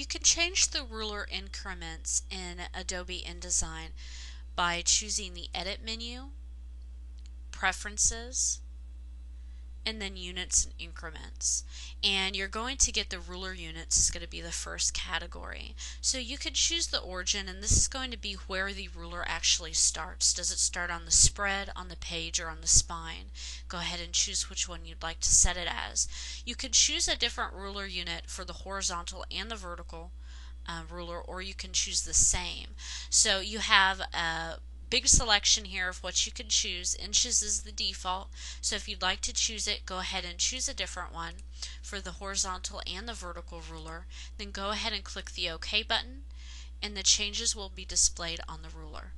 You can change the ruler increments in Adobe InDesign by choosing the Edit menu, Preferences, and then units and increments. And you're going to get the ruler units is going to be the first category. So you could choose the origin and this is going to be where the ruler actually starts. Does it start on the spread, on the page, or on the spine? Go ahead and choose which one you'd like to set it as. You could choose a different ruler unit for the horizontal and the vertical. Uh, ruler or you can choose the same. So you have a big selection here of what you can choose. Inches is the default, so if you'd like to choose it, go ahead and choose a different one for the horizontal and the vertical ruler. Then go ahead and click the OK button, and the changes will be displayed on the ruler.